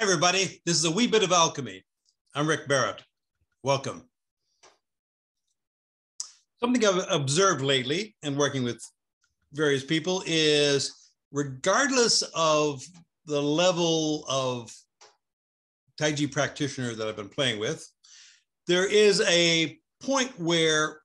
Hi, everybody. This is a wee bit of alchemy. I'm Rick Barrett. Welcome. Something I've observed lately and working with various people is regardless of the level of Taiji practitioner that I've been playing with, there is a point where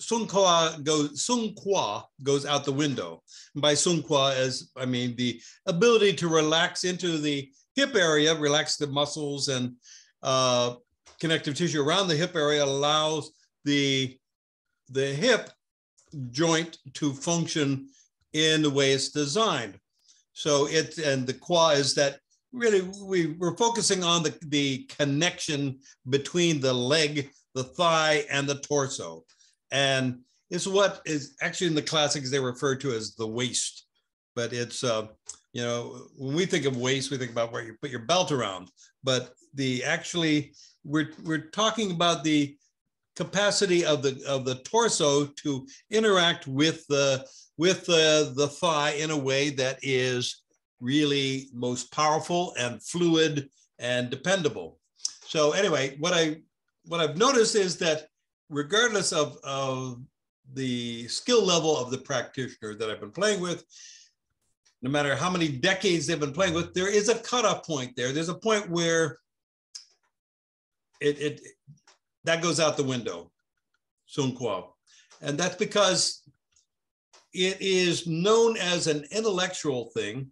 Song Kua goes Song Kua goes out the window. And by Song Kua, as I mean the ability to relax into the hip area, relax the muscles and uh, connective tissue around the hip area allows the the hip joint to function in the way it's designed. So it and the kua is that really we, we're focusing on the, the connection between the leg, the thigh, and the torso. And it's what is actually in the classics they refer to as the waist. But it's, uh, you know, when we think of waist, we think about where you put your belt around. But the actually, we're, we're talking about the capacity of the of the torso to interact with the with the, the thigh in a way that is really most powerful and fluid and dependable. So anyway, what I what I've noticed is that regardless of, of the skill level of the practitioner that I've been playing with, no matter how many decades they've been playing with, there is a cutoff point there. There's a point where it, it that goes out the window, Song Kua. And that's because it is known as an intellectual thing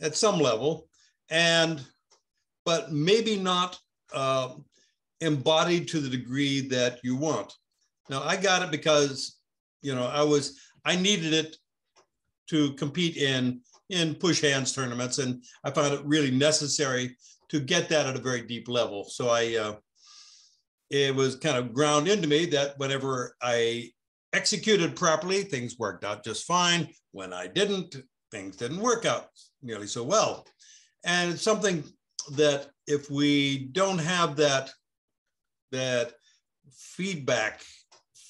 at some level, and but maybe not uh, embodied to the degree that you want. Now I got it because you know I was I needed it to compete in in push hands tournaments, and I found it really necessary to get that at a very deep level. So I uh, it was kind of ground into me that whenever I executed properly, things worked out just fine. When I didn't, things didn't work out nearly so well. And it's something that if we don't have that, that feedback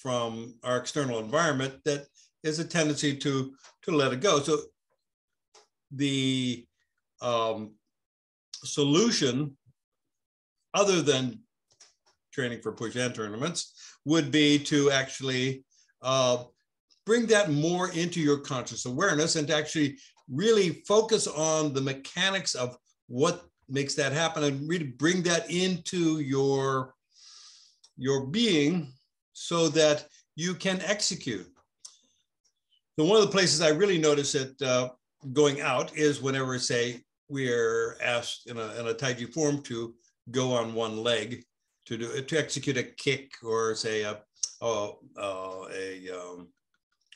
from our external environment, that is a tendency to, to let it go. So the um, solution, other than training for push hand tournaments, would be to actually uh, bring that more into your conscious awareness and to actually really focus on the mechanics of what makes that happen and really bring that into your your being so that you can execute. So one of the places I really notice it uh, going out is whenever, say, we're asked in a, in a Taiji form to go on one leg to do to execute a kick or say a a, a um,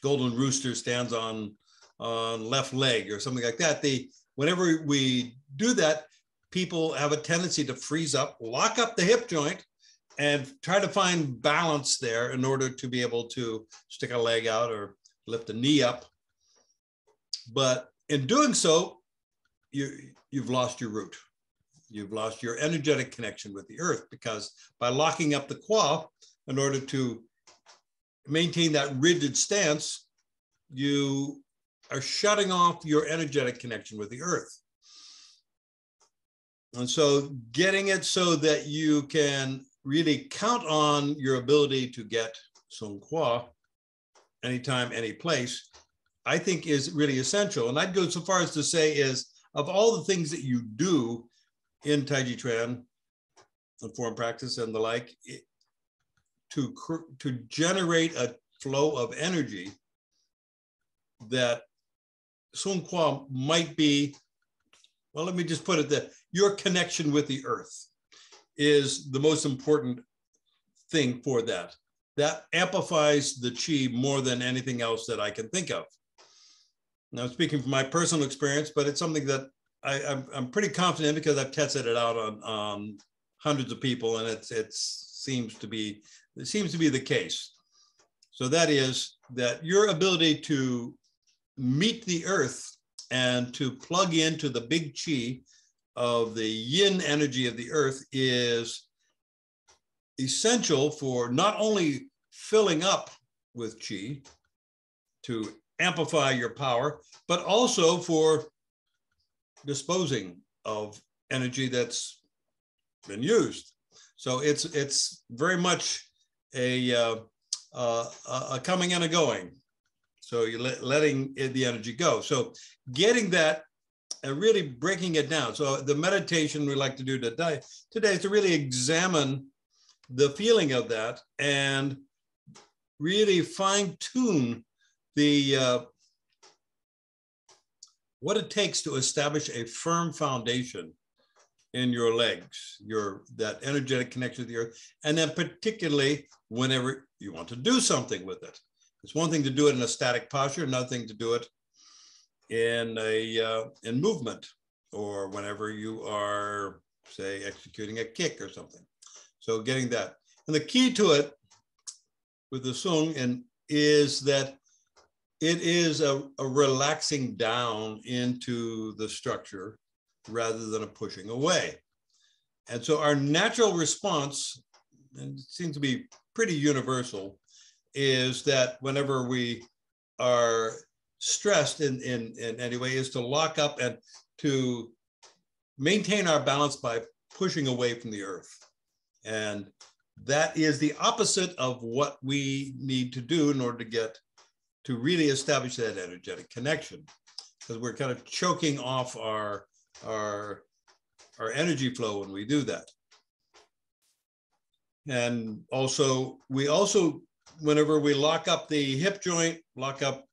golden rooster stands on on left leg or something like that. They whenever we do that, people have a tendency to freeze up, lock up the hip joint, and try to find balance there in order to be able to stick a leg out or lift a knee up. But in doing so, you you've lost your root. You've lost your energetic connection with the earth because by locking up the kua in order to maintain that rigid stance, you are shutting off your energetic connection with the earth. And so getting it so that you can really count on your ability to get Song Kua anytime, any place, I think is really essential. And I'd go so far as to say is of all the things that you do in Taijiquan and form practice and the like, it, to, to generate a flow of energy that Song Kua might be, well, let me just put it that your connection with the earth is the most important thing for that. That amplifies the chi more than anything else that I can think of. Now, speaking from my personal experience, but it's something that I, am I'm, I'm pretty confident because I've tested it out on, on hundreds of people, and it's it seems to be it seems to be the case. So that is that your ability to meet the earth and to plug into the big chi of the yin energy of the earth is essential for not only filling up with chi to amplify your power, but also for disposing of energy that's been used. So it's it's very much a uh, uh, a coming and a going. So you're letting the energy go. So getting that and really breaking it down. So the meditation we like to do today today is to really examine the feeling of that and really fine tune the uh, what it takes to establish a firm foundation in your legs, your that energetic connection with the earth, and then particularly whenever you want to do something with it. It's one thing to do it in a static posture, another thing to do it in a uh, in movement, or whenever you are, say, executing a kick or something. So getting that, and the key to it with the sung and is that it is a, a relaxing down into the structure rather than a pushing away. And so our natural response, and it seems to be pretty universal, is that whenever we are stressed in, in, in any way, is to lock up and to maintain our balance by pushing away from the earth. And that is the opposite of what we need to do in order to get to really establish that energetic connection because we're kind of choking off our our our energy flow when we do that and also we also whenever we lock up the hip joint lock up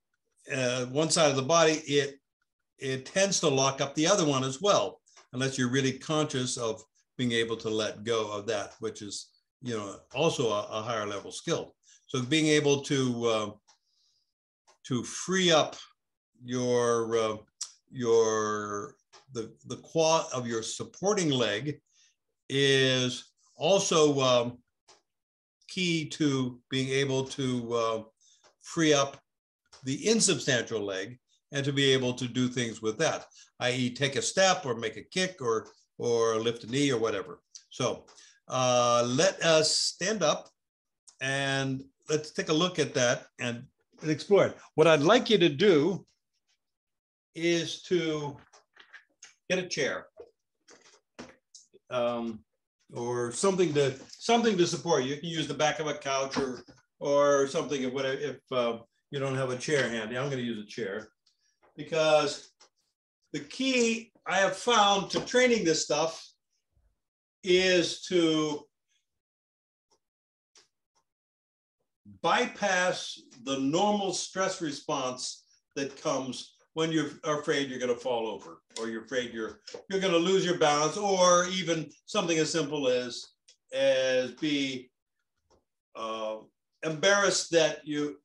uh, one side of the body it it tends to lock up the other one as well unless you're really conscious of being able to let go of that which is you know also a, a higher level skill. So being able to uh, to free up your uh, your the the quad of your supporting leg is also um, key to being able to uh, free up the insubstantial leg and to be able to do things with that, i.e., take a step or make a kick or or lift a knee or whatever. So uh, let us stand up and let's take a look at that and explore it. What I'd like you to do is to get a chair um, or something to something to support you. You can use the back of a couch or or something if whatever if uh, you don't have a chair handy. I'm going to use a chair because the key I have found to training this stuff is to bypass the normal stress response that comes when you're afraid you're going to fall over or you're afraid you're you're going to lose your balance or even something as simple as as be uh, embarrassed that you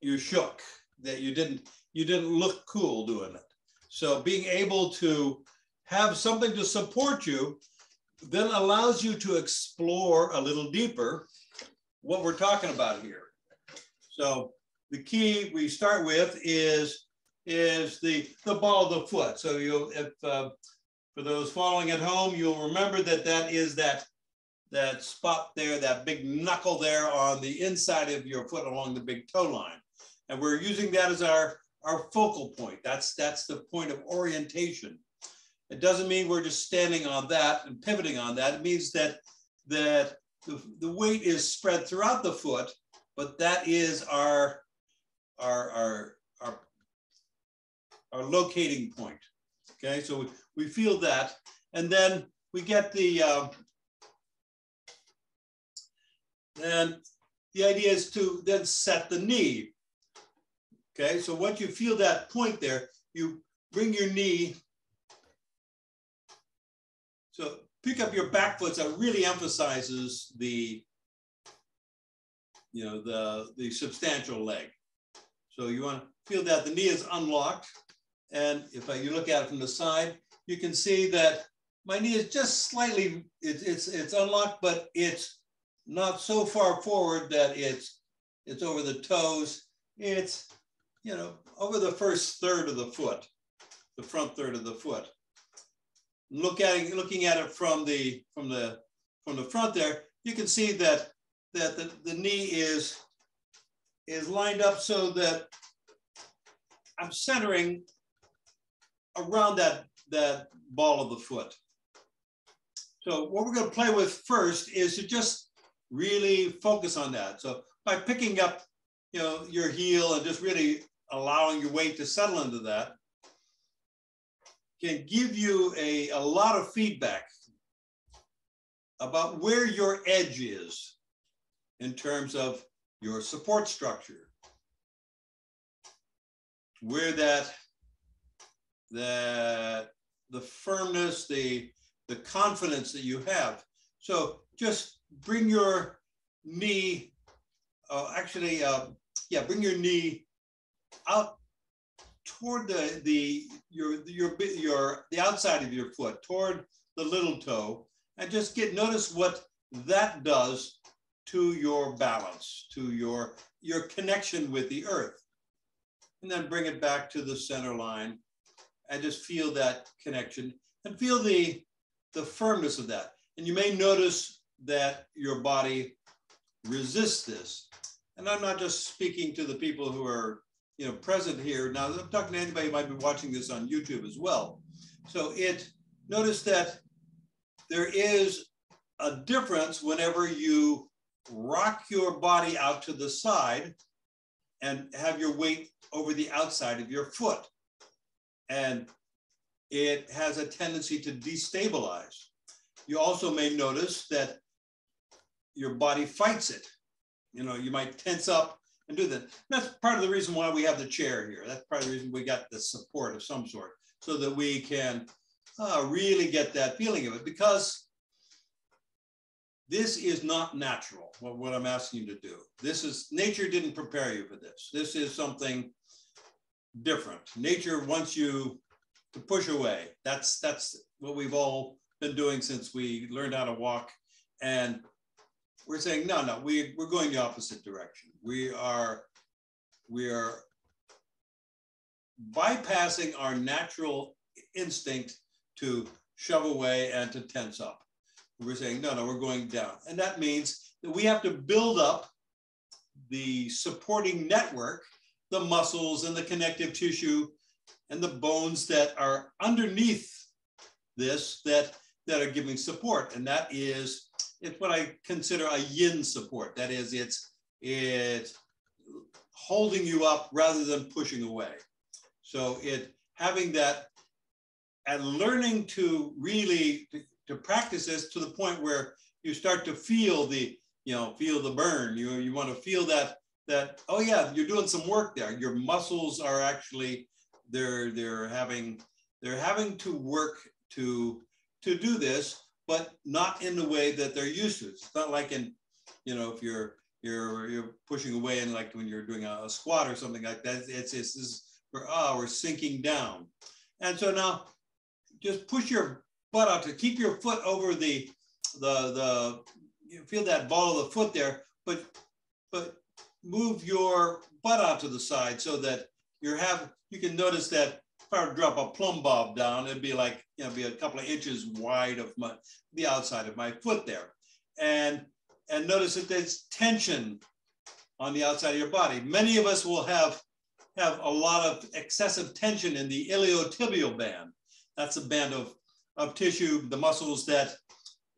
you shook that you didn't you didn't look cool doing it so being able to have something to support you then allows you to explore a little deeper what we're talking about here so the key we start with is is the the ball of the foot. So you if uh, for those following at home, you'll remember that that is that that spot there, that big knuckle there on the inside of your foot along the big toe line. And we're using that as our, our focal point. That's, that's the point of orientation. It doesn't mean we're just standing on that and pivoting on that. It means that, that the, the weight is spread throughout the foot but that is our, our, our, our, our locating point. Okay, so we, we feel that. And then we get the, uh, then the idea is to then set the knee. Okay, so once you feel that point there, you bring your knee. So pick up your back foot. It really emphasizes the you know, the, the substantial leg. So you want to feel that the knee is unlocked. And if you look at it from the side, you can see that my knee is just slightly, it, it's, it's unlocked, but it's not so far forward that it's, it's over the toes. It's, you know, over the first third of the foot, the front third of the foot. Look at looking at it from the, from the, from the front there, you can see that that the, the knee is, is lined up so that I'm centering around that, that ball of the foot. So what we're going to play with first is to just really focus on that. So by picking up, you know, your heel and just really allowing your weight to settle into that can give you a, a lot of feedback about where your edge is in terms of your support structure. Where that, that the firmness, the, the confidence that you have. So just bring your knee, uh, actually, uh, yeah, bring your knee out toward the the your your your the outside of your foot toward the little toe and just get notice what that does to your balance to your your connection with the earth. And then bring it back to the center line and just feel that connection and feel the the firmness of that. And you may notice that your body resists this and i'm not just speaking to the people who are you know, present here. Now, I'm talking to anybody who might be watching this on YouTube as well. So it, notice that there is a difference whenever you rock your body out to the side and have your weight over the outside of your foot. And it has a tendency to destabilize. You also may notice that your body fights it. You know, you might tense up and do that. That's part of the reason why we have the chair here. That's part of the reason we got the support of some sort so that we can uh, really get that feeling of it because this is not natural, what, what I'm asking you to do. This is, nature didn't prepare you for this. This is something different. Nature wants you to push away. That's, that's what we've all been doing since we learned how to walk. And we're saying, no, no, we, we're going the opposite direction. We are, we are bypassing our natural instinct to shove away and to tense up. We're saying, no, no, we're going down. And that means that we have to build up the supporting network, the muscles and the connective tissue and the bones that are underneath this that, that are giving support. And that is it's what I consider a yin support. That is, it's it's holding you up rather than pushing away. So it having that and learning to really to, to practice this to the point where you start to feel the you know feel the burn. You you want to feel that that oh yeah you're doing some work there. Your muscles are actually they're they're having they're having to work to to do this but not in the way that they're used to. It's not like in, you know, if you're you're you're pushing away and like when you're doing a, a squat or something like that, it's it's this we're ah we're sinking down. And so now just push your butt out to keep your foot over the the the you feel that ball of the foot there, but but move your butt out to the side so that you have you can notice that if I drop a plumb bob down, it'd be like, you know, be a couple of inches wide of my, the outside of my foot there. And, and notice that there's tension on the outside of your body. Many of us will have, have a lot of excessive tension in the iliotibial band. That's a band of, of tissue, the muscles that,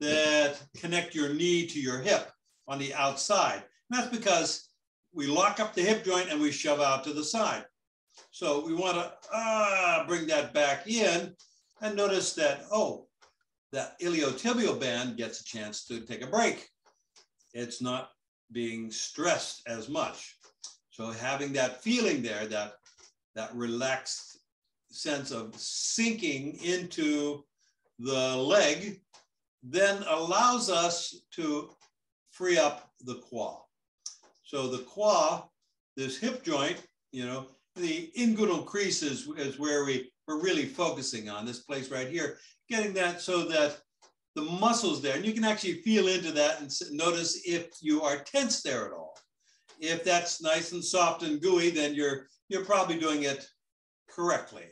that connect your knee to your hip on the outside. And that's because we lock up the hip joint and we shove out to the side. So we want to ah, bring that back in and notice that, oh, that iliotibial band gets a chance to take a break. It's not being stressed as much. So having that feeling there, that, that relaxed sense of sinking into the leg, then allows us to free up the quad. So the quad, this hip joint, you know, the inguinal crease is, is where we, we're really focusing on this place right here, getting that so that the muscles there, and you can actually feel into that and notice if you are tense there at all. If that's nice and soft and gooey, then you're, you're probably doing it correctly.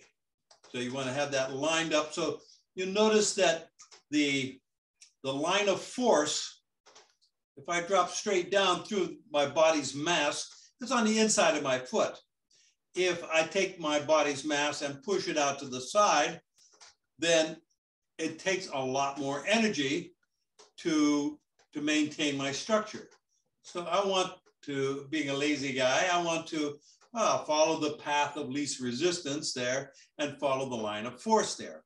So you want to have that lined up. So you notice that the, the line of force, if I drop straight down through my body's mass, it's on the inside of my foot if I take my body's mass and push it out to the side, then it takes a lot more energy to, to maintain my structure. So I want to, being a lazy guy, I want to uh, follow the path of least resistance there and follow the line of force there.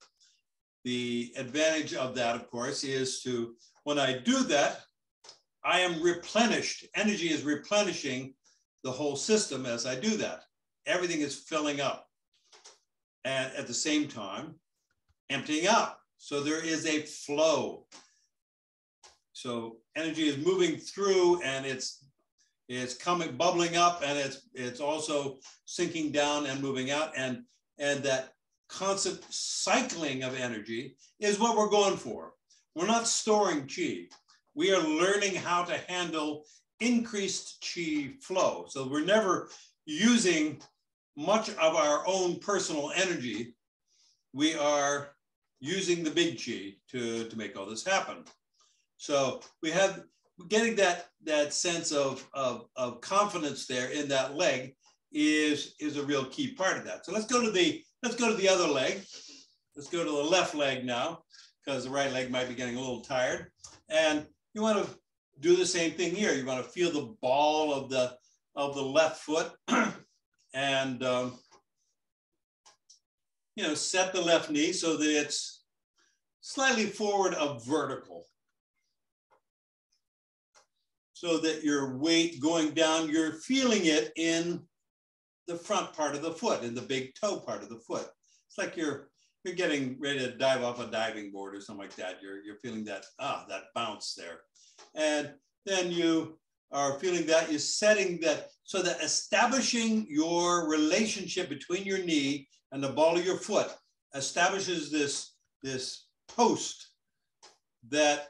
The advantage of that, of course, is to, when I do that, I am replenished. Energy is replenishing the whole system as I do that. Everything is filling up. And at the same time, emptying out. So there is a flow. So energy is moving through and it's it's coming bubbling up and it's it's also sinking down and moving out and and that constant cycling of energy is what we're going for. We're not storing chi. We are learning how to handle increased chi flow. So we're never using much of our own personal energy. We are using the big chi to, to make all this happen. So we have getting that that sense of, of, of confidence there in that leg is, is a real key part of that. So let's go to the let's go to the other leg. Let's go to the left leg now, because the right leg might be getting a little tired. And you want to do the same thing here. You want to feel the ball of the of the left foot and um, you know set the left knee so that it's slightly forward of vertical so that your weight going down, you're feeling it in the front part of the foot, in the big toe part of the foot. It's like you're you're getting ready to dive off a diving board or something like that. You're you're feeling that ah that bounce there, and then you are feeling that you're setting that so that establishing your relationship between your knee and the ball of your foot establishes this this post that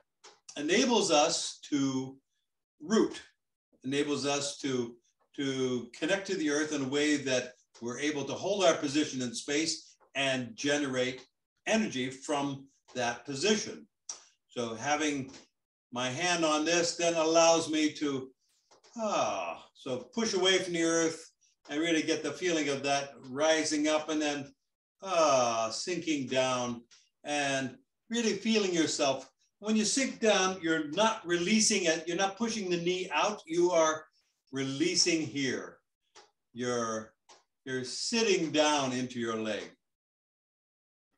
enables us to root enables us to, to connect to the earth in a way that we're able to hold our position in space and generate energy from that position. So having my hand on this then allows me to, ah, so push away from the earth and really get the feeling of that rising up and then ah, sinking down and really feeling yourself when you sink down, you're not releasing it, you're not pushing the knee out, you are releasing here. You're, you're sitting down into your leg.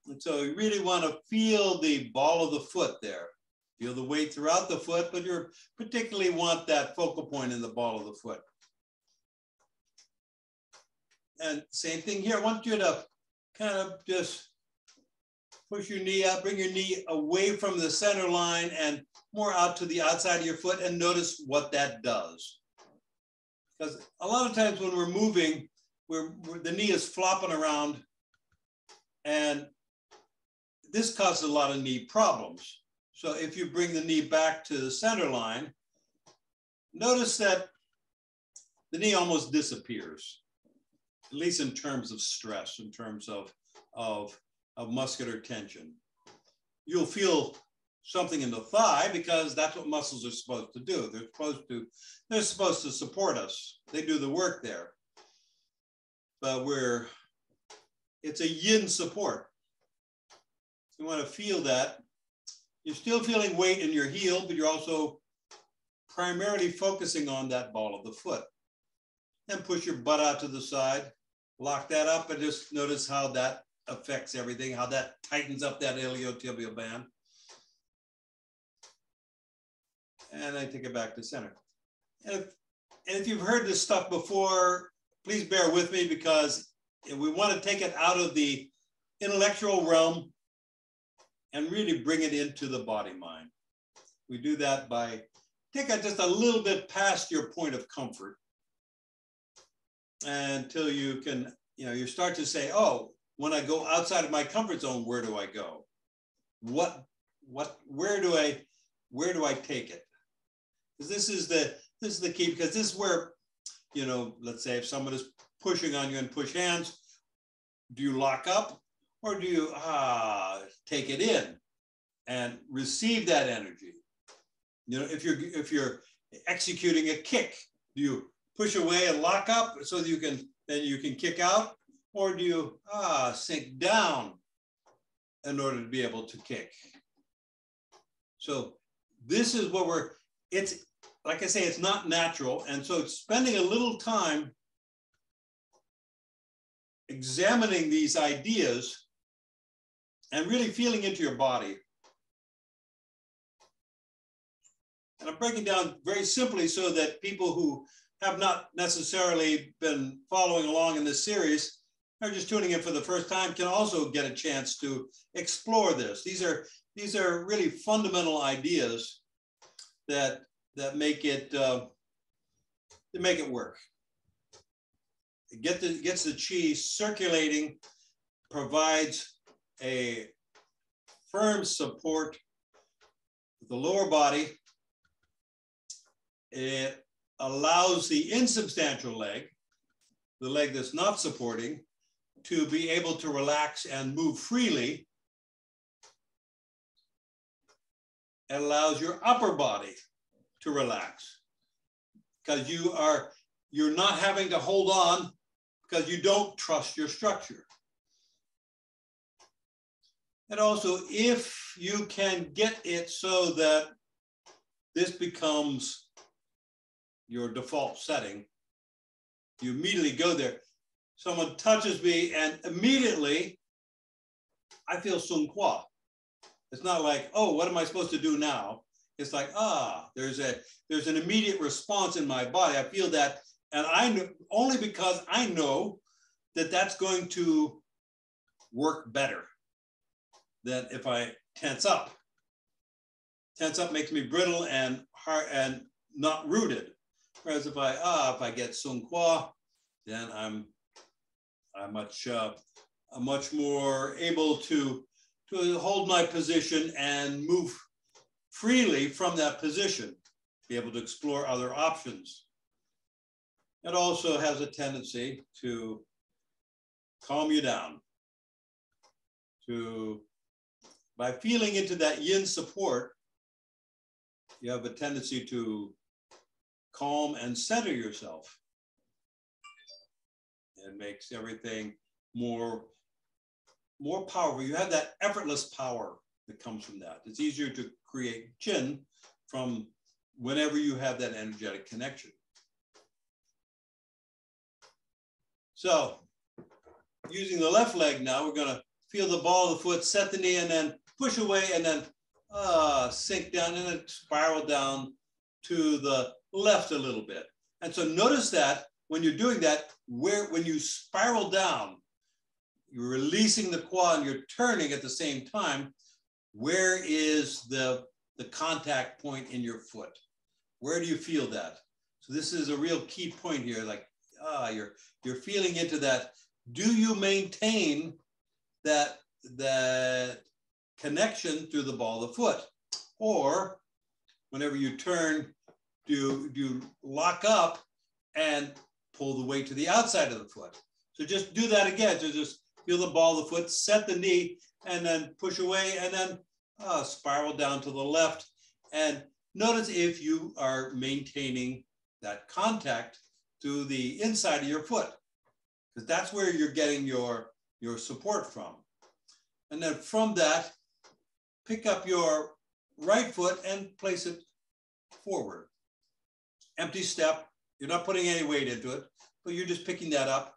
And so you really want to feel the ball of the foot there. Feel the weight throughout the foot, but you particularly want that focal point in the ball of the foot. And same thing here. I want you to kind of just push your knee out, bring your knee away from the center line and more out to the outside of your foot and notice what that does. Because a lot of times when we're moving, we're, we're, the knee is flopping around and this causes a lot of knee problems. So if you bring the knee back to the center line, notice that the knee almost disappears, at least in terms of stress, in terms of, of of muscular tension. You'll feel something in the thigh because that's what muscles are supposed to do. They're supposed to, they're supposed to support us. They do the work there. But we're, it's a yin support. You want to feel that. You're still feeling weight in your heel, but you're also primarily focusing on that ball of the foot. And push your butt out to the side, lock that up, and just notice how that affects everything, how that tightens up that iliotibial band. And I take it back to center. And if, and if you've heard this stuff before, please bear with me because we want to take it out of the intellectual realm and really bring it into the body mind. We do that by take it just a little bit past your point of comfort until you can, you know, you start to say, oh, when I go outside of my comfort zone, where do I go? What, what, where do I, where do I take it? Because this is the, this is the key because this is where, you know, let's say if someone is pushing on you and push hands, do you lock up or do you ah, take it in and receive that energy? You know, if you're, if you're executing a kick, do you push away and lock up so that you can, then you can kick out? Or do you ah, sink down in order to be able to kick. So this is what we're, it's, like I say, it's not natural. And so spending a little time examining these ideas and really feeling into your body. And I'm breaking down very simply so that people who have not necessarily been following along in this series are just tuning in for the first time can also get a chance to explore this. These are these are really fundamental ideas that that make it uh, that make it work. It get the, gets the chi circulating, provides a firm support the lower body. It allows the insubstantial leg, the leg that's not supporting, to be able to relax and move freely. It allows your upper body to relax because you are you're not having to hold on because you don't trust your structure. And also, if you can get it so that this becomes your default setting, you immediately go there. Someone touches me and immediately I feel Song Kua. It's not like, oh, what am I supposed to do now? It's like, ah, there's a there's an immediate response in my body. I feel that, and I know only because I know that that's going to work better than if I tense up. Tense up makes me brittle and hard and not rooted. Whereas if I ah, if I get Song Kua, then I'm I'm much uh, I'm much more able to to hold my position and move freely from that position, be able to explore other options. It also has a tendency to calm you down, to by feeling into that yin support, you have a tendency to calm and center yourself. It makes everything more, more powerful. You have that effortless power that comes from that. It's easier to create jin from whenever you have that energetic connection. So using the left leg now, we're gonna feel the ball of the foot, set the knee, and then push away and then uh, sink down and then spiral down to the left a little bit. And so notice that when you're doing that, where when you spiral down, you're releasing the quad and you're turning at the same time, where is the, the contact point in your foot? Where do you feel that? So this is a real key point here, like, ah, you're, you're feeling into that. Do you maintain that, that connection through the ball of the foot. Or whenever you turn, do, do lock up and pull the weight to the outside of the foot. So just do that again. So just feel the ball of the foot, set the knee, and then push away, and then uh, spiral down to the left. And notice if you are maintaining that contact to the inside of your foot, because that's where you're getting your, your support from. And then from that, pick up your right foot and place it forward. Empty step. You're not putting any weight into it, but you're just picking that up.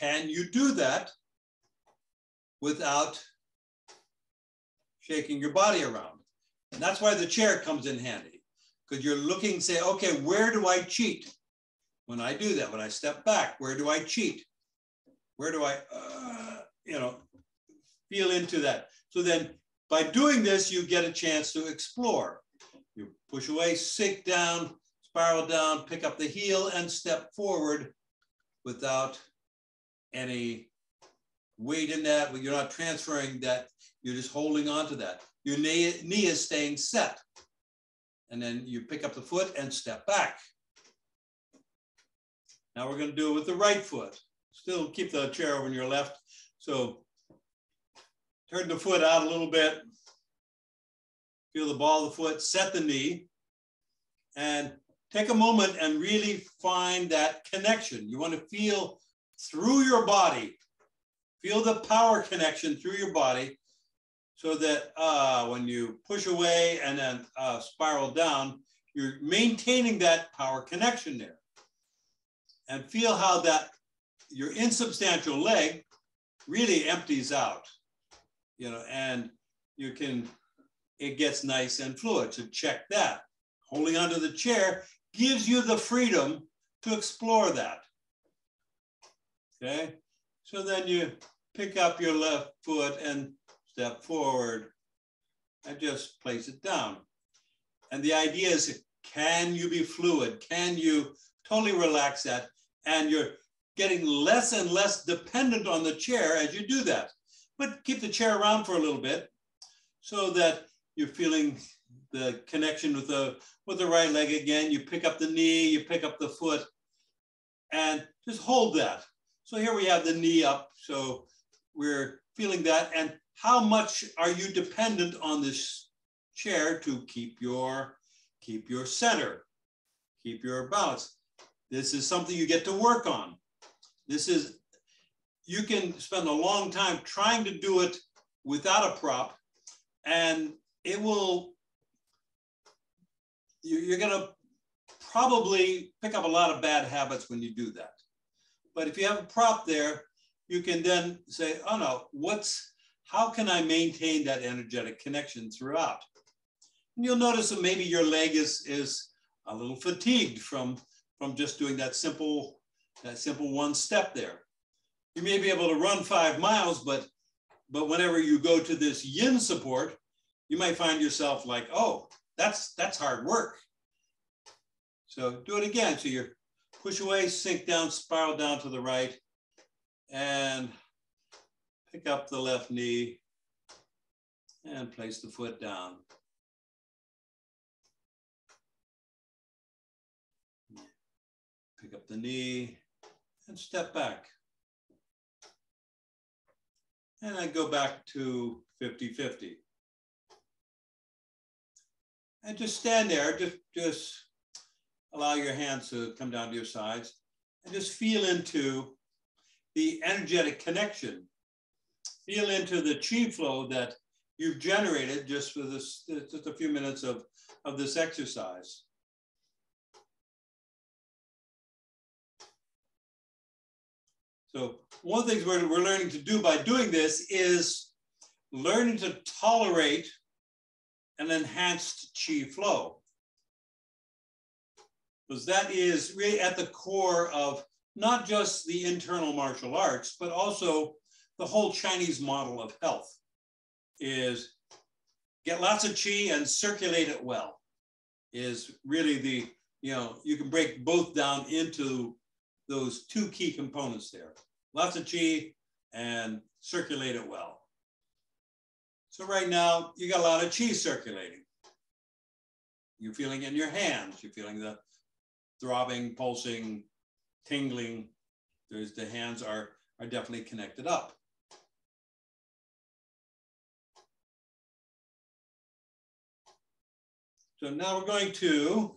Can you do that without shaking your body around? And that's why the chair comes in handy because you're looking, say, okay, where do I cheat? When I do that, when I step back, where do I cheat? Where do I, uh, you know, feel into that? So then by doing this, you get a chance to explore. You push away, sink down, spiral down, pick up the heel and step forward without any weight in that. You're not transferring that. You're just holding on to that. Your knee, knee is staying set. And then you pick up the foot and step back. Now we're going to do it with the right foot. Still keep the chair over on your left. So turn the foot out a little bit, feel the ball of the foot, set the knee, and take a moment and really find that connection. You want to feel through your body, feel the power connection through your body so that uh, when you push away and then uh, spiral down, you're maintaining that power connection there. And feel how that your insubstantial leg really empties out, you know, and you can, it gets nice and fluid. So check that. Holding onto the chair gives you the freedom to explore that. Okay, so then you pick up your left foot and step forward and just place it down. And the idea is, can you be fluid? Can you totally relax that? And you're getting less and less dependent on the chair as you do that. But keep the chair around for a little bit so that you're feeling the connection with the with the right leg again. You pick up the knee, you pick up the foot, and just hold that. So here we have the knee up. So we're feeling that. And how much are you dependent on this chair to keep your keep your center, keep your balance? This is something you get to work on. This is, you can spend a long time trying to do it without a prop and it will, you're gonna probably pick up a lot of bad habits when you do that. But if you have a prop there, you can then say, oh no, what's, how can I maintain that energetic connection throughout? And you'll notice that maybe your leg is, is a little fatigued from, from just doing that simple that simple one step there. You may be able to run five miles, but, but whenever you go to this yin support, you might find yourself like, oh, that's, that's hard work. So do it again. So you push away, sink down, spiral down to the right, and pick up the left knee and place the foot down. Pick up the knee and step back. And I go back to 50-50. And just stand there, just, just allow your hands to come down to your sides and just feel into the energetic connection. Feel into the chi flow that you've generated just for this, just a few minutes of, of this exercise. So one of the things we're, we're learning to do by doing this is learning to tolerate an enhanced chi flow. Because that is really at the core of not just the internal martial arts, but also the whole Chinese model of health is get lots of chi and circulate it well is really the, you know, you can break both down into those two key components there. Lots of chi and circulate it well. So right now, you got a lot of chi circulating. You're feeling in your hands. You're feeling the throbbing, pulsing, tingling. There's the hands are, are definitely connected up. So now we're going to,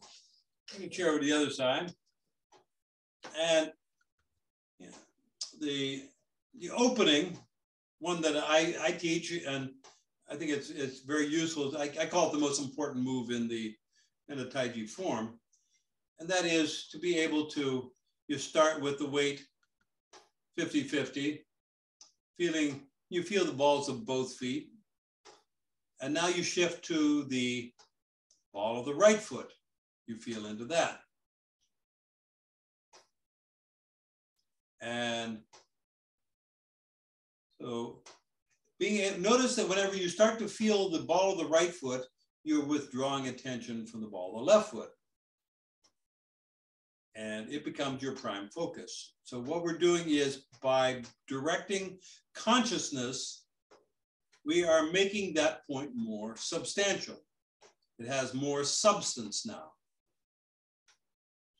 let me chair over to the other side. And the, the opening, one that I, I teach, and I think it's, it's very useful. I, I call it the most important move in the, in the Taiji form. And that is to be able to, you start with the weight 50-50, feeling, you feel the balls of both feet. And now you shift to the ball of the right foot. You feel into that. And so being notice that whenever you start to feel the ball of the right foot, you're withdrawing attention from the ball of the left foot. And it becomes your prime focus. So what we're doing is by directing consciousness, we are making that point more substantial. It has more substance now.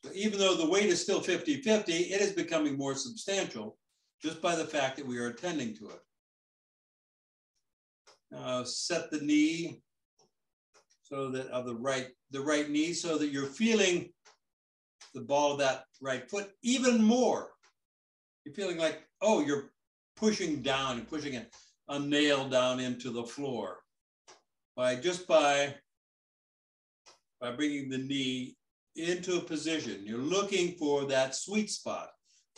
So even though the weight is still 50-50, it is becoming more substantial just by the fact that we are attending to it. Uh, set the knee so that of the right, the right knee so that you're feeling the ball of that right foot even more. You're feeling like, oh, you're pushing down and pushing a nail down into the floor by just by by bringing the knee into a position. You're looking for that sweet spot.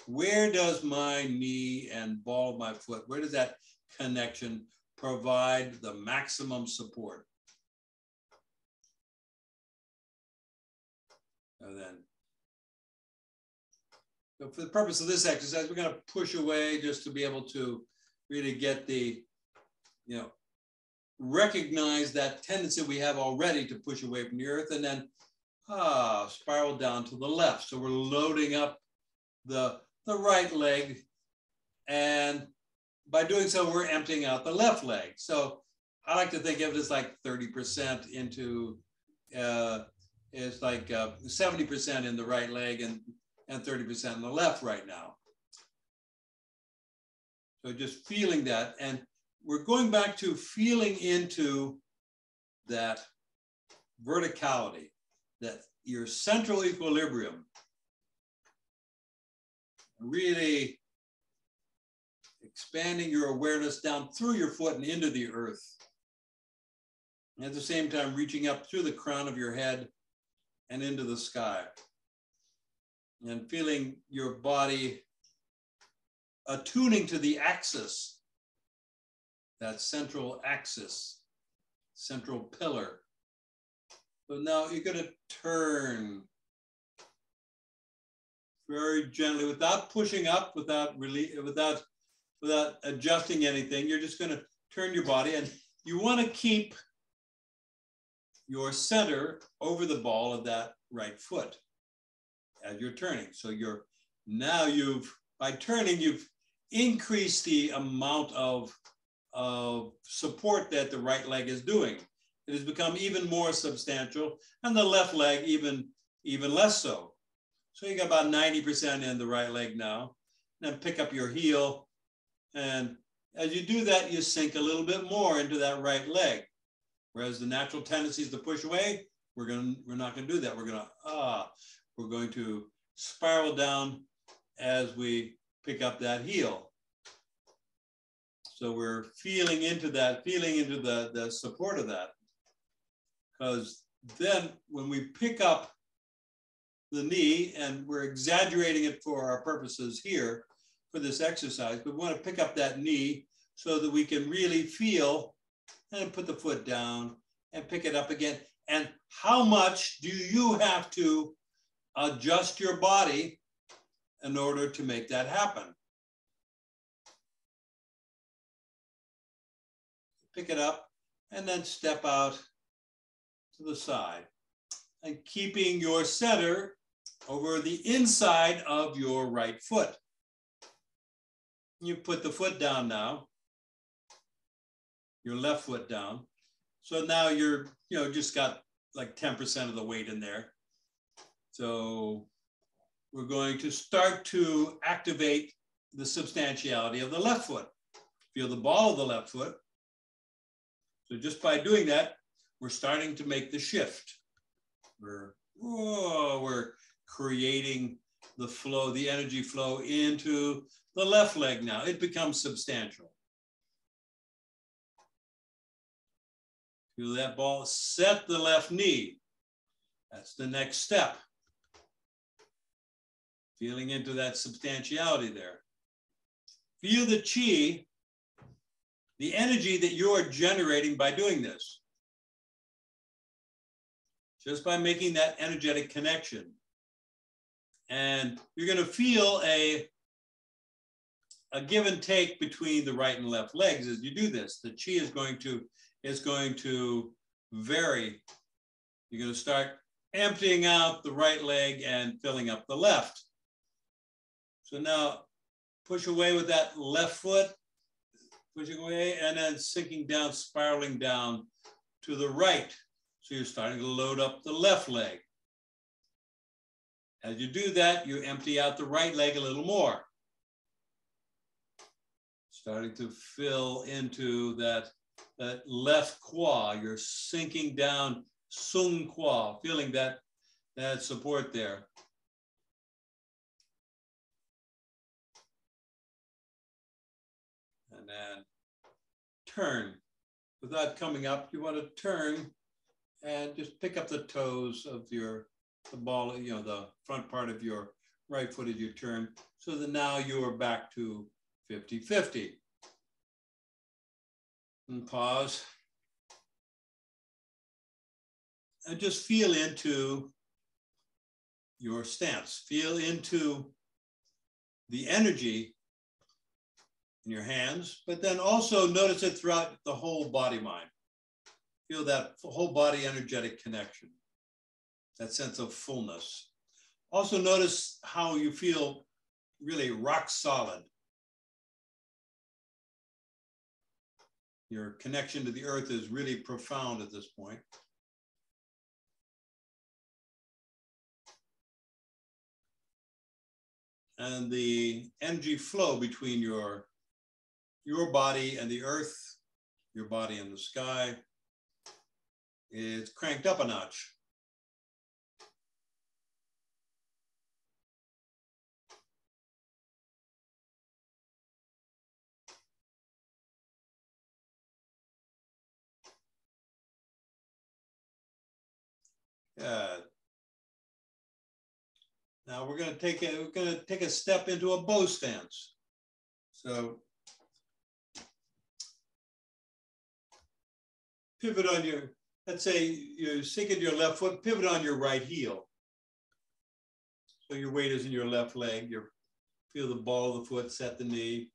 Where does my knee and ball of my foot, where does that connection provide the maximum support? And then, so for the purpose of this exercise, we're going to push away just to be able to really get the, you know, recognize that tendency we have already to push away from the earth and then ah, spiral down to the left. So we're loading up the, the right leg. And by doing so, we're emptying out the left leg. So I like to think of it as like 30% into, uh, it's like 70% uh, in the right leg and, and 30% in the left right now. So just feeling that. And we're going back to feeling into that verticality, that your central equilibrium, really expanding your awareness down through your foot and into the earth. And at the same time, reaching up through the crown of your head and into the sky. And feeling your body attuning to the axis that central axis, central pillar. So now you're going to turn very gently without pushing up, without really, without, without adjusting anything. You're just going to turn your body and you want to keep your center over the ball of that right foot as you're turning. So you're now you've, by turning, you've increased the amount of of support that the right leg is doing. It has become even more substantial, and the left leg even, even less so. So you got about 90% in the right leg now. Then pick up your heel. And as you do that, you sink a little bit more into that right leg. Whereas the natural tendency is to push away, we're going to, we're not going to do that. We're going to, ah, we're going to spiral down as we pick up that heel. So we're feeling into that, feeling into the, the support of that. Because then when we pick up the knee, and we're exaggerating it for our purposes here for this exercise, but we want to pick up that knee so that we can really feel and put the foot down and pick it up again. And how much do you have to adjust your body in order to make that happen? pick it up, and then step out to the side. And keeping your center over the inside of your right foot. You put the foot down now, your left foot down. So now you're, you know, just got like 10% of the weight in there. So we're going to start to activate the substantiality of the left foot. Feel the ball of the left foot. So just by doing that, we're starting to make the shift. We're, whoa, we're creating the flow, the energy flow into the left leg now. It becomes substantial. Feel that ball, set the left knee. That's the next step. Feeling into that substantiality there. Feel the chi the energy that you're generating by doing this. Just by making that energetic connection. And you're going to feel a, a give and take between the right and left legs as you do this. The chi is going to, is going to vary. You're going to start emptying out the right leg and filling up the left. So now push away with that left foot pushing away and then sinking down, spiraling down to the right. So you're starting to load up the left leg. As you do that, you empty out the right leg a little more. Starting to fill into that, that left kua. You're sinking down Song Kua, feeling that, that support there. And then turn without coming up. You want to turn and just pick up the toes of your, the ball, you know, the front part of your right foot as you turn, so that now you are back to 50-50. And pause. And just feel into your stance. Feel into the energy in your hands, but then also notice it throughout the whole body mind. Feel that whole body energetic connection, that sense of fullness. Also notice how you feel really rock solid. Your connection to the earth is really profound at this point. and the energy flow between your, your body and the earth, your body and the sky is cranked up a notch. Yeah, now we're going to take a, we're going to take a step into a bow stance. So pivot on your, let's say you're sinking your left foot, pivot on your right heel. So your weight is in your left leg. You feel the ball of the foot, set the knee.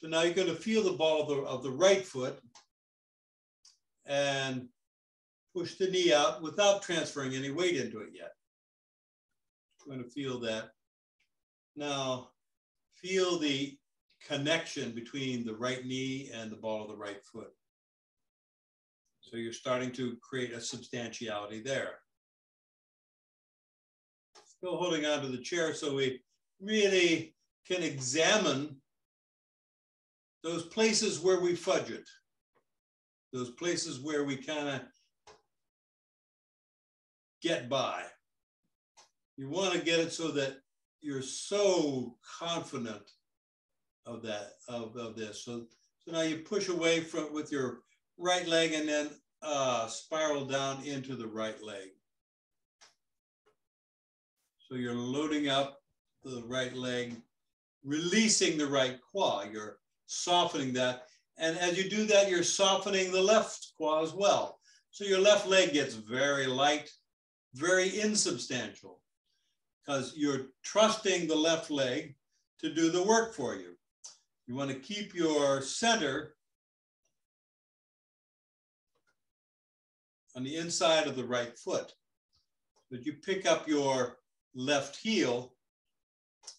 So now you're going to feel the ball of the, of the right foot and push the knee out without transferring any weight into it yet going to feel that. Now, feel the connection between the right knee and the ball of the right foot. So you're starting to create a substantiality there. Still holding onto the chair so we really can examine those places where we fudge it, those places where we kind of get by. You want to get it so that you're so confident of that, of, of this. So, so now you push away from with your right leg and then uh, spiral down into the right leg. So you're loading up the right leg, releasing the right quad. You're softening that. And as you do that, you're softening the left quad as well. So your left leg gets very light, very insubstantial because you're trusting the left leg to do the work for you. You want to keep your center on the inside of the right foot. But you pick up your left heel,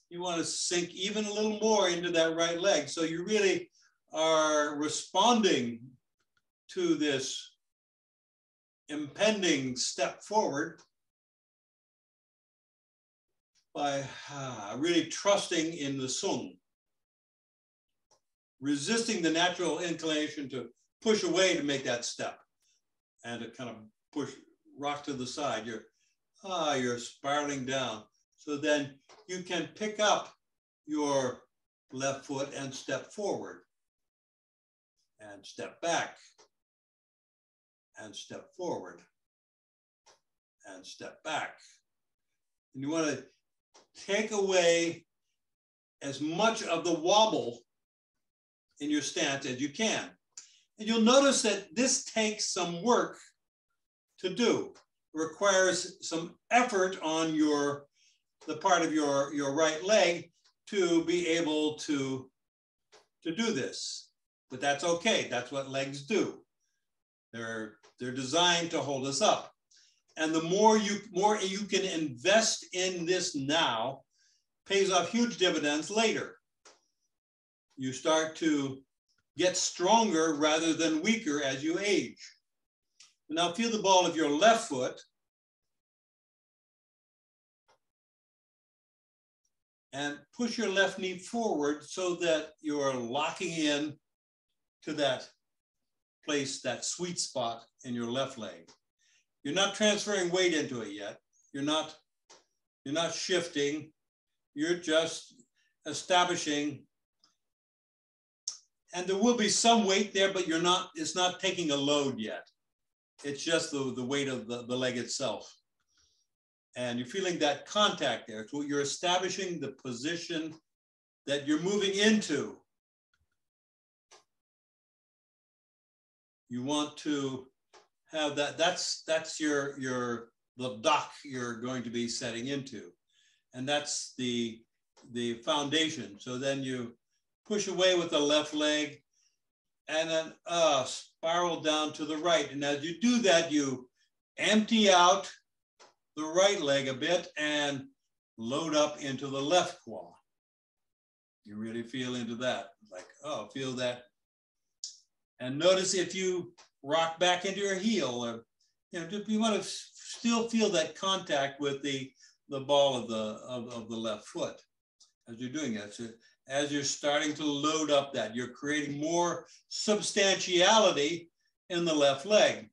you want to sink even a little more into that right leg. So you really are responding to this impending step forward by uh, really trusting in the sung, resisting the natural inclination to push away to make that step and to kind of push, rock to the side. You're, ah, you're spiraling down. So then you can pick up your left foot and step forward and step back and step forward and step back. And you want to take away as much of the wobble in your stance as you can. And you'll notice that this takes some work to do. It requires some effort on your the part of your, your right leg to be able to, to do this. But that's okay. That's what legs do. They're, they're designed to hold us up. And the more you more you can invest in this now, pays off huge dividends later. You start to get stronger rather than weaker as you age. Now feel the ball of your left foot. And push your left knee forward so that you're locking in to that place, that sweet spot in your left leg. You're not transferring weight into it yet. You're not, you're not shifting. You're just establishing and there will be some weight there, but you're not, it's not taking a load yet. It's just the, the weight of the, the leg itself. And you're feeling that contact there. So you're establishing the position that you're moving into. You want to have that, that's, that's your, your, the dock you're going to be setting into. And that's the, the foundation. So then you push away with the left leg and then uh, spiral down to the right. And as you do that, you empty out the right leg a bit and load up into the left quad. You really feel into that. Like, oh, feel that. And notice if you rock back into your heel, or you know, you want to still feel that contact with the the ball of the of, of the left foot as you're doing that. So as you're starting to load up that, you're creating more substantiality in the left leg.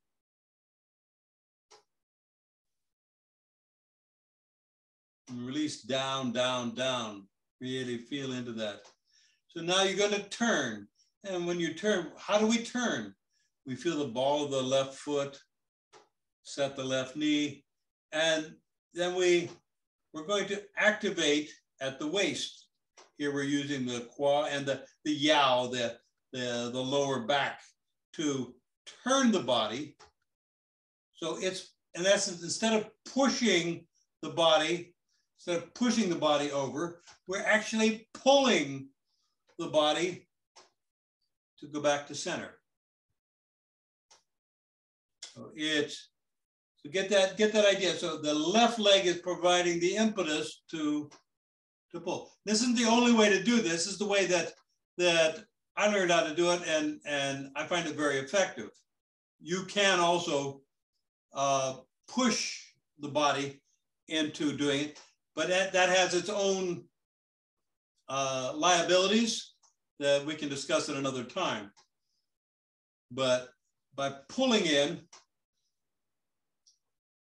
Release down, down, down. Really feel into that. So now you're going to turn. And when you turn, how do we turn? We feel the ball of the left foot, set the left knee, and then we, we're going to activate at the waist. Here we're using the kua and the, the yao, the, the, the lower back to turn the body. So it's, in essence, instead of pushing the body, instead of pushing the body over, we're actually pulling the body to go back to center. So it's so get that get that idea. So the left leg is providing the impetus to to pull. This isn't the only way to do this. This is the way that that I learned how to do it, and and I find it very effective. You can also uh, push the body into doing it, but that, that has its own uh, liabilities that we can discuss at another time. But by pulling in,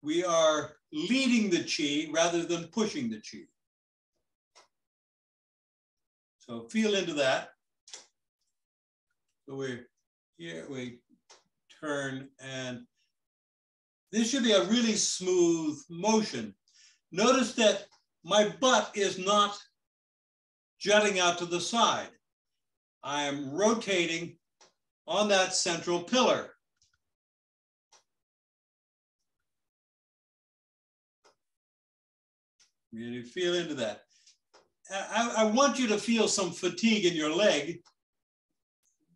we are leading the chi rather than pushing the chi. So feel into that. So we here we turn and this should be a really smooth motion. Notice that my butt is not jutting out to the side. I am rotating on that central pillar. Really feel into that. I, I, want you to feel some fatigue in your leg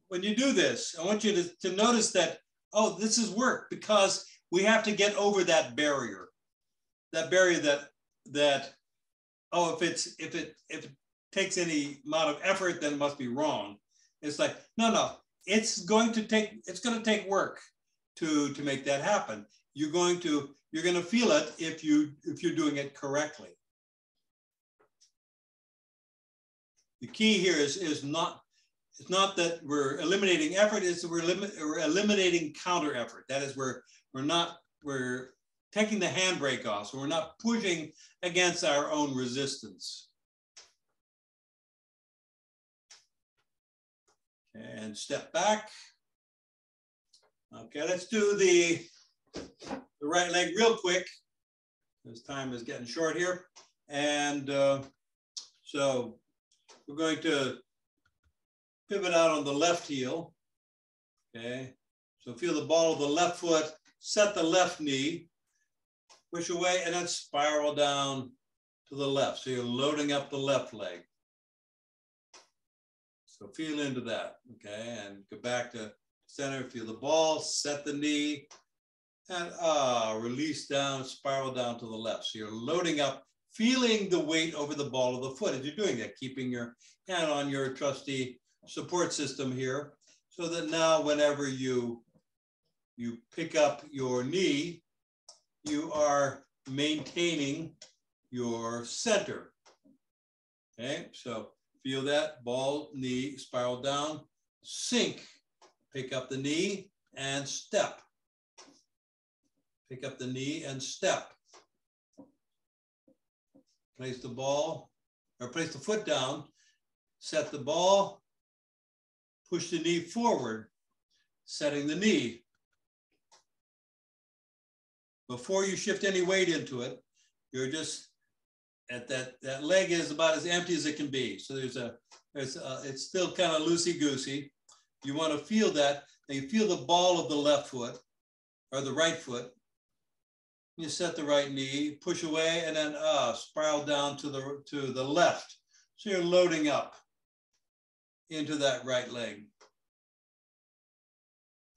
when you do this. I want you to, to notice that, oh, this is work because we have to get over that barrier. That barrier that that oh, if it's if it if it takes any amount of effort, then it must be wrong. It's like, no, no, it's going to take it's going to take work to to make that happen. You're going to you're going to feel it if you if you're doing it correctly. The key here is is not it's not that we're eliminating effort, it's we're, we're eliminating counter effort. That is, we're we're not we're taking the handbrake off, so we're not pushing against our own resistance. And step back. Okay, let's do the, the right leg real quick. This time is getting short here. And uh, so we're going to pivot out on the left heel. Okay, so feel the ball of the left foot, set the left knee, push away, and then spiral down to the left. So you're loading up the left leg. So feel into that, okay? And go back to center, feel the ball, set the knee, and ah, release down, spiral down to the left. So you're loading up, feeling the weight over the ball of the foot as you're doing that, keeping your hand on your trusty support system here, so that now whenever you, you pick up your knee, you are maintaining your center. Okay, so feel that, ball, knee, spiral down, sink, pick up the knee and step. Pick up the knee and step. Place the ball, or place the foot down, set the ball, push the knee forward, setting the knee. Before you shift any weight into it, you're just at that, that leg is about as empty as it can be. So there's a, there's a, it's still kind of loosey-goosey. You want to feel that, and you feel the ball of the left foot or the right foot. You set the right knee, push away, and then uh, spiral down to the, to the left. So you're loading up into that right leg.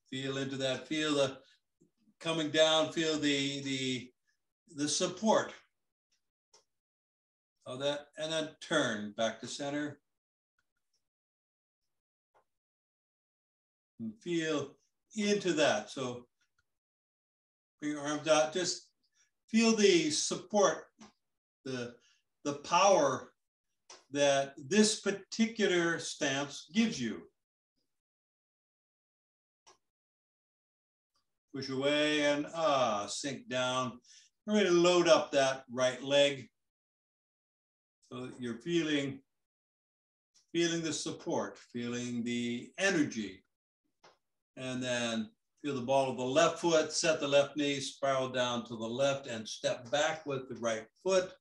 Feel into that, feel the coming down, feel the, the, the support of that, and then turn back to center. And feel into that. So bring your arms out, just feel the support, the, the power that this particular stance gives you. Push away and ah, sink down. Ready to load up that right leg. So you're feeling, feeling the support, feeling the energy. And then feel the ball of the left foot, set the left knee, spiral down to the left and step back with the right foot.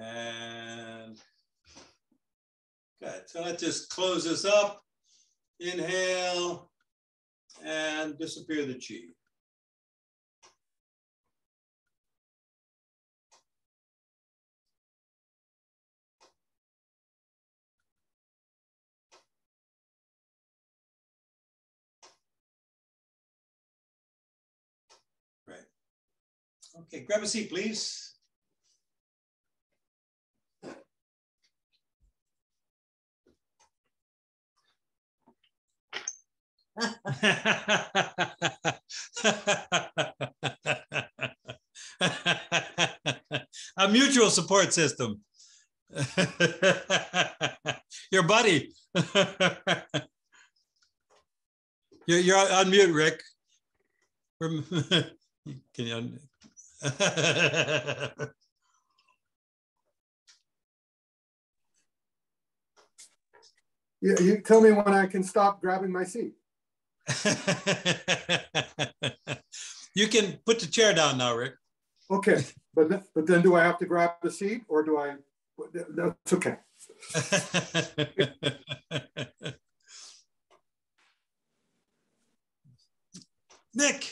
And good. So let's just close this up. Inhale and disappear the chi. Okay, grab a seat, please. a mutual support system. Your buddy. you're, you're on mute, Rick. Can you? You, you tell me when I can stop grabbing my seat. you can put the chair down now, Rick. Okay, but th- but then do I have to grab the seat or do I? That's okay. Nick.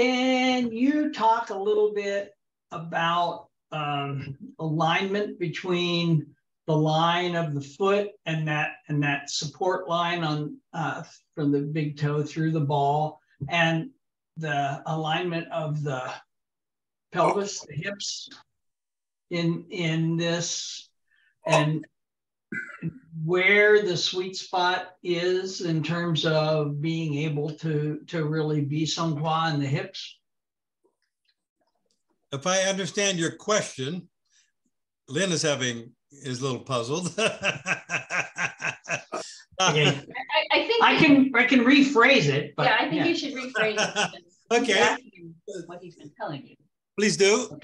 Can you talk a little bit about um, alignment between the line of the foot and that and that support line on uh, from the big toe through the ball and the alignment of the pelvis, the hips in in this? And where the sweet spot is in terms of being able to to really be Hua in the hips. If I understand your question, Lynn is having is a little puzzled. okay. I, I, think I can I can rephrase it. But, yeah, I think yeah. you should rephrase it. okay. What he's been telling you. Please do.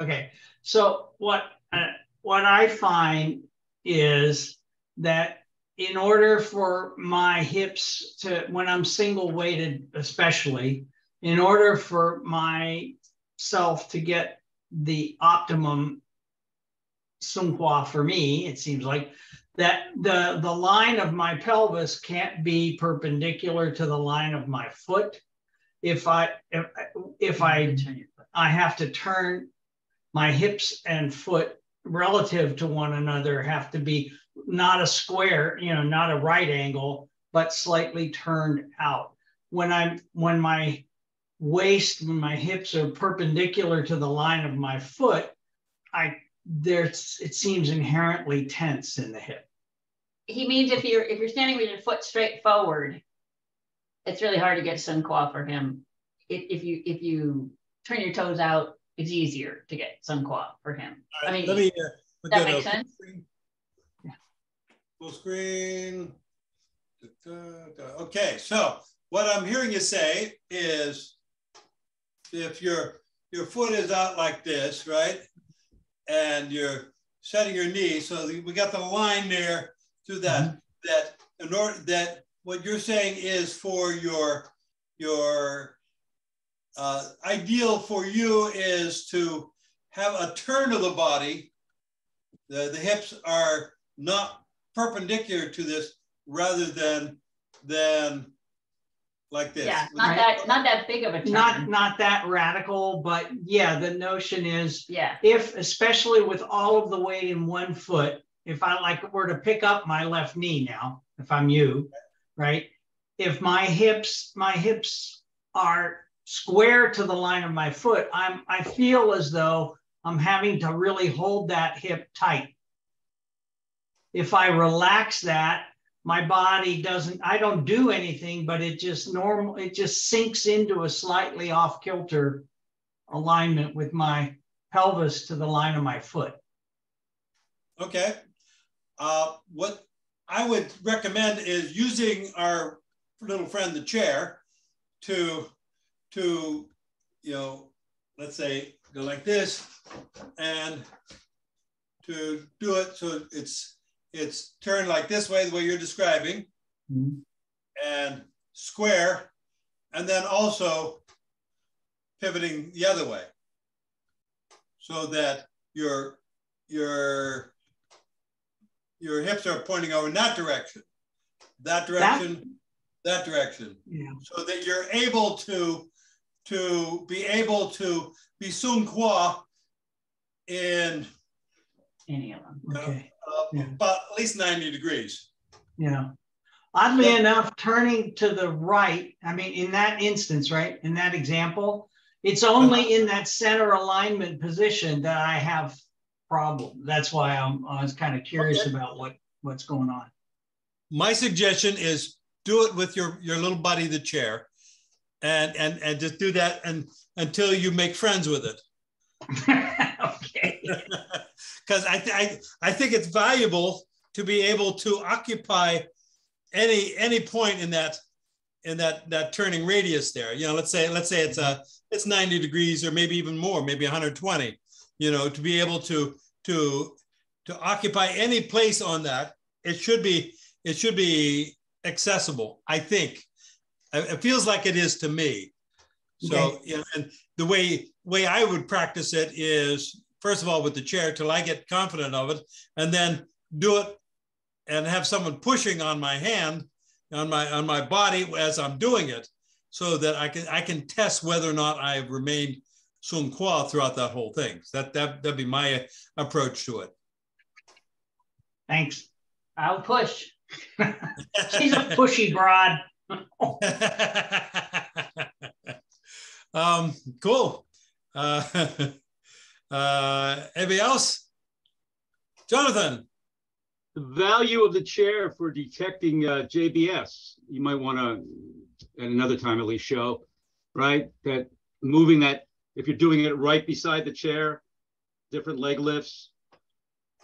okay. So what uh, what I find is that in order for my hips to when I'm single weighted, especially in order for myself to get the optimum Hua for me, it seems like that the the line of my pelvis can't be perpendicular to the line of my foot. If I if, if I I have to turn my hips and foot relative to one another have to be not a square, you know, not a right angle, but slightly turned out. When I'm when my waist and my hips are perpendicular to the line of my foot, I there's it seems inherently tense in the hip. He means if you're if you're standing with your foot straight forward, it's really hard to get Song Kua for him. If, if you if you turn your toes out, it's easier to get Song Kua for him. Right, I mean, let me, uh, that makes sense. Screen. Full screen. Okay, so what I'm hearing you say is if your your foot is out like this, right, and you're setting your knee, so we got the line there through that mm-hmm. that in order that what you're saying is for your your uh, ideal for you is to have a turn of the body. The, the hips are not perpendicular to this rather than than like this. Yeah, not that not that big of a turn. Not not that radical, but yeah, the notion is yeah. If especially with all of the weight in one foot, if I like were to pick up my left knee now, if I'm you, right? If my hips my hips are square to the line of my foot, I'm I feel as though I'm having to really hold that hip tight. If I relax that, my body doesn't, I don't do anything, but it just normal, it just sinks into a slightly off kilter alignment with my pelvis to the line of my foot. Okay. Uh, what I would recommend is using our little friend, the chair, to, to, you know, let's say go like this and to do it so it's it's turned like this way, the way you're describing, mm-hmm. and square, and then also pivoting the other way so that your your your hips are pointing over in that direction that direction that, that direction yeah. so that you're able to to be able to be Song Kua in any of them. Okay. Uh, yeah. But at least 90 degrees. Yeah. Oddly but, enough, turning to the right, I mean, in that instance, right, in that example, it's only in that center alignment position that I have problem. That's why I'm, I was kind of curious okay. about what, what's going on. My suggestion is do it with your, your little buddy, the chair, and, and, and just do that and, until you make friends with it. okay. Because I, th- I, I think it's valuable to be able to occupy any any point in that in that that turning radius there. You know, let's say let's say it's a it's 90 degrees or maybe even more, maybe 120. You know, to be able to to to occupy any place on that, it should be it should be accessible. I think it feels like it is to me. So, you and the way way I would practice it is first of all with the chair till I get confident of it, and then do it and have someone pushing on my hand, on my on my body as I'm doing it, so that I can I can test whether or not I've remained Song Kua throughout that whole thing. That that that'd be my approach to it. Thanks. I'll push. She's a pushy broad. um, cool. Uh, uh, anybody else? Jonathan. The value of the chair for detecting uh, JBS, you might want to, at another time at least, show, right? That moving that, if you're doing it right beside the chair, different leg lifts.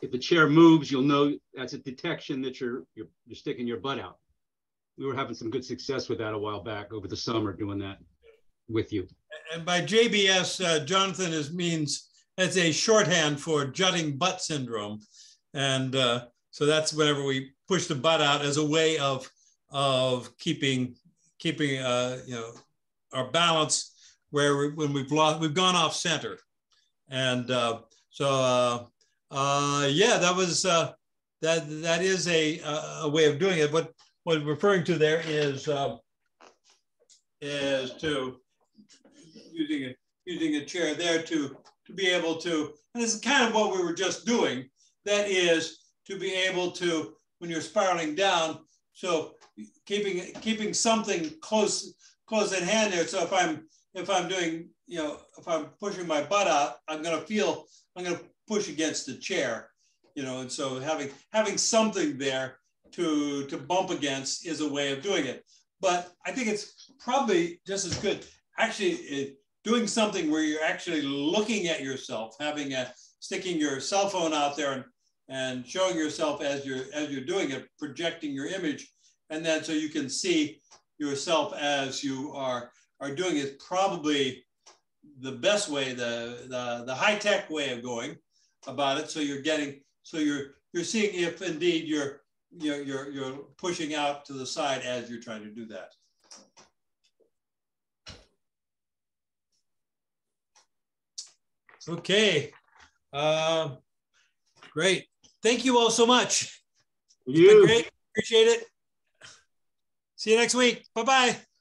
If the chair moves, you'll know that's a detection that you're, you're, you're sticking your butt out. We were having some good success with that a while back over the summer doing that with you. And by JBS, uh, Jonathan is means as a shorthand for jutting butt syndrome. And uh, so that's whenever we push the butt out as a way of, of keeping, keeping uh, you know, our balance where we, when we've lost, we've gone off center. And uh, so, uh, uh, yeah, that was, uh, that, that is a, a way of doing it. What, what referring to there is, um, is to using a, using a chair there to, to be able to, and this is kind of what we were just doing, that is to be able to, when you're spiraling down, so keeping keeping something close close at hand there. So if I'm if I'm doing, you know, if I'm pushing my butt out, I'm gonna feel, I'm gonna push against the chair, you know, and so having having something there to to bump against is a way of doing it. But I think it's probably just as good. Actually, it, doing something where you're actually looking at yourself, having a sticking your cell phone out there and, and showing yourself as you're as you're doing it, projecting your image, and then so you can see yourself as you are are doing it. Probably the best way, the, the, the high tech way of going about it. So you're getting, so you're, you're seeing if indeed you're, you're, you're, you're pushing out to the side as you're trying to do that. Okay. Uh, great. Thank you all so much. You. Great. Appreciate it. See you next week. Bye bye.